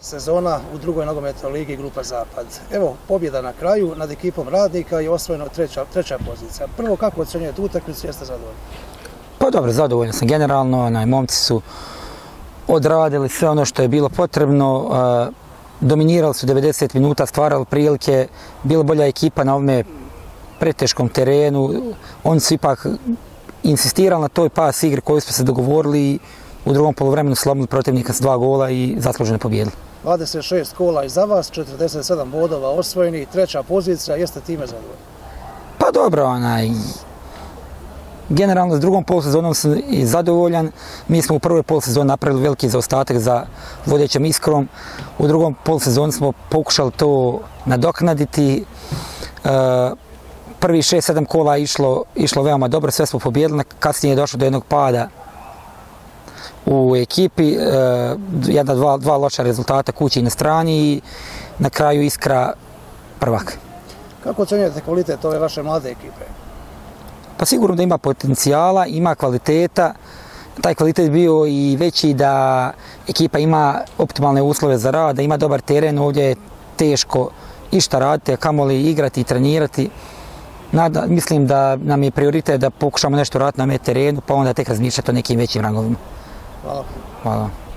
sezona u drugoj nogometnoj ligi Grupa Zapad. Evo, pobjeda na kraju nad ekipom radnika i osvojeno treća, treća pozicija. Prvo, kako ocjenjujete utakmicu, jeste zadovoljni? Pa dobro, zadovoljan sam generalno, onaj, momci su odradili sve ono što je bilo potrebno, a, dominirali su 90 minuta, stvarali prilike, bila bolja ekipa na ovome preteškom terenu, oni su ipak insistirali na toj pas igri koju smo se dogovorili i u drugom polovremenu slomili protivnika s dva gola i zasluženo pobjedili. 26 kola iza vas, 47 bodova osvojeni, treća pozicija, jeste time zadovoljni? Pa dobro, onaj, generalno s drugom polusezonom sam i zadovoljan. Mi smo u prvoj polusezoni napravili veliki zaostatak za vodećem iskrom. U drugom polusezoni smo pokušali to nadoknaditi. E, prvi 6-7 kola išlo, išlo veoma dobro, sve smo pobjedili. Kasnije je došlo do jednog pada u ekipi, e, jedna, dva, dva loša rezultata kući i na strani i na kraju iskra prvak. Kako ocjenjujete kvalitet ove vaše mlade ekipe? Pa sigurno da ima potencijala, ima kvaliteta, taj kvalitet bio i veći da ekipa ima optimalne uslove za rad, da ima dobar teren, ovdje je teško išta raditi, a kamoli igrati i trenirati. Nada, mislim da nam je prioritet da pokušamo nešto raditi na terenu, pa onda tek razmišljati o nekim većim rangovima. 完了完了。